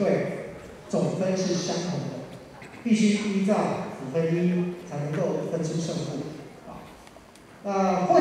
对总分是相同的必须依照五分一才能够分出胜负。啊那